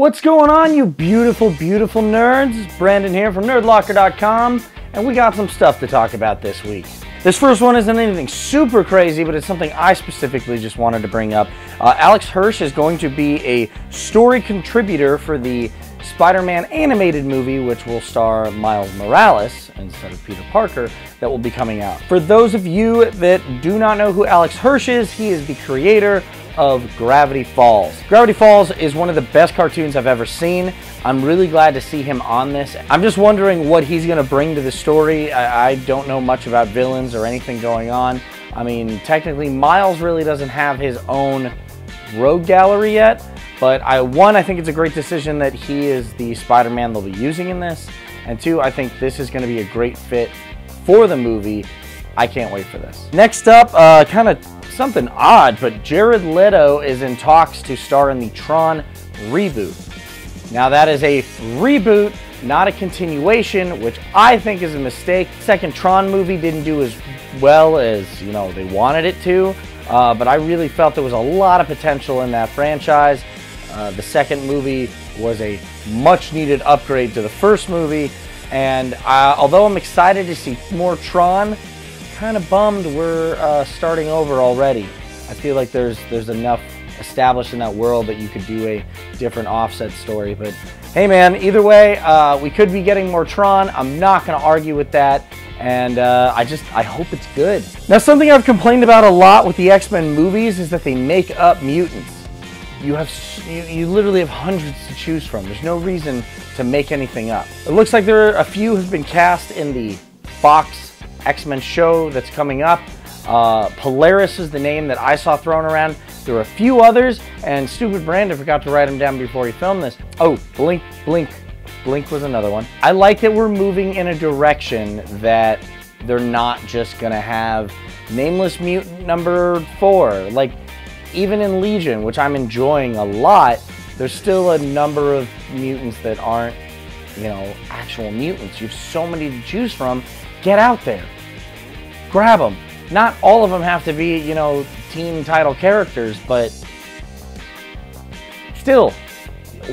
What's going on, you beautiful, beautiful nerds? Brandon here from nerdlocker.com, and we got some stuff to talk about this week. This first one isn't anything super crazy, but it's something I specifically just wanted to bring up. Uh, Alex Hirsch is going to be a story contributor for the Spider-Man animated movie, which will star Miles Morales instead of Peter Parker, that will be coming out. For those of you that do not know who Alex Hirsch is, he is the creator of Gravity Falls. Gravity Falls is one of the best cartoons I've ever seen. I'm really glad to see him on this. I'm just wondering what he's going to bring to the story. I, I, don't know much about villains or anything going on. I mean, technically, Miles really doesn't have his own rogue gallery yet, but I one, I think it's a great decision that he is the Spider-Man they'll be using in this, and two, I think this is going to be a great fit for the movie. I can't wait for this. Next up, uh, kind of something odd, but Jared Leto is in talks to star in the Tron reboot. Now that is a reboot, not a continuation, which I think is a mistake. Second Tron movie didn't do as well as, you know, they wanted it to, uh, but I really felt there was a lot of potential in that franchise. Uh, the second movie was a much needed upgrade to the first movie, and uh, although I'm excited to see more Tron, kind of bummed we're uh, starting over already. I feel like there's there's enough established in that world that you could do a different offset story. But hey, man, either way, uh, we could be getting more Tron. I'm not going to argue with that. And uh, I just, I hope it's good. Now, something I've complained about a lot with the X-Men movies is that they make up mutants. You have, you, you literally have hundreds to choose from. There's no reason to make anything up. It looks like there are a few have been cast in the Fox X-Men show that's coming up. Uh, Polaris is the name that I saw thrown around. There were a few others, and stupid Brandon forgot to write them down before he filmed this. Oh, Blink, Blink, Blink was another one. I like that we're moving in a direction that they're not just gonna have Nameless Mutant number four. Like, even in Legion, which I'm enjoying a lot, there's still a number of mutants that aren't, you know, actual mutants. You have so many to choose from, Get out there. Grab them. Not all of them have to be, you know, team title characters, but still,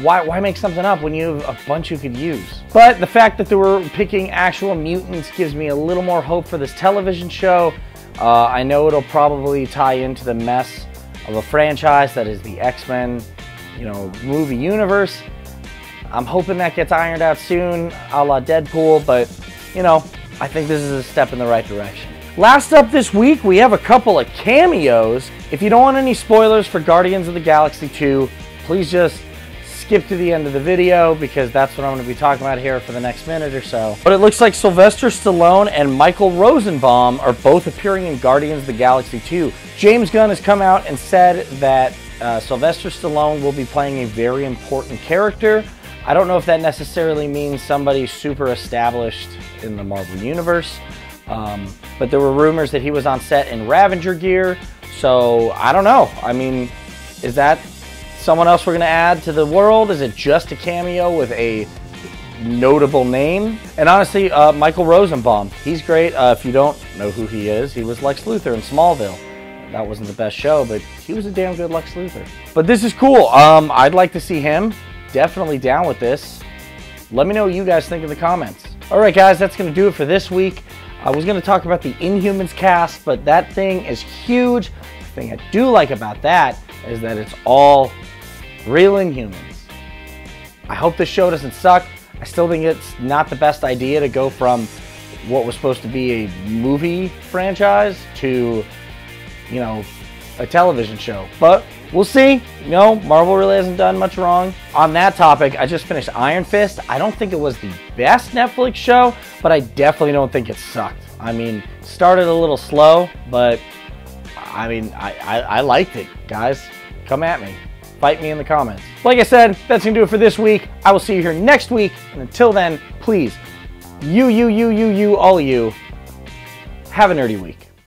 why, why make something up when you have a bunch you could use? But the fact that they were picking actual mutants gives me a little more hope for this television show. Uh, I know it'll probably tie into the mess of a franchise that is the X-Men, you know, movie universe. I'm hoping that gets ironed out soon, a la Deadpool, but, you know, I think this is a step in the right direction. Last up this week, we have a couple of cameos. If you don't want any spoilers for Guardians of the Galaxy 2, please just skip to the end of the video because that's what I'm going to be talking about here for the next minute or so. But it looks like Sylvester Stallone and Michael Rosenbaum are both appearing in Guardians of the Galaxy 2. James Gunn has come out and said that uh, Sylvester Stallone will be playing a very important character. I don't know if that necessarily means somebody super established in the Marvel Universe. Um, but there were rumors that he was on set in Ravager gear. So I don't know. I mean, is that someone else we're going to add to the world? Is it just a cameo with a notable name? And honestly, uh, Michael Rosenbaum, he's great. Uh, if you don't know who he is, he was Lex Luthor in Smallville. That wasn't the best show, but he was a damn good Lex Luthor. But this is cool. Um, I'd like to see him. Definitely down with this. Let me know what you guys think in the comments. All right, guys, that's going to do it for this week. I was going to talk about the Inhumans cast, but that thing is huge. The thing I do like about that is that it's all real Inhumans. I hope this show doesn't suck. I still think it's not the best idea to go from what was supposed to be a movie franchise to, you know, a television show. But we'll see. You know, Marvel really hasn't done much wrong. On that topic, I just finished Iron Fist. I don't think it was the best Netflix show, but I definitely don't think it sucked. I mean, started a little slow, but I mean, I, I, I liked it, guys. Come at me. Fight me in the comments. Like I said, that's to do it for this week. I will see you here next week. And until then, please, you, you, you, you, you, all you, have a nerdy week.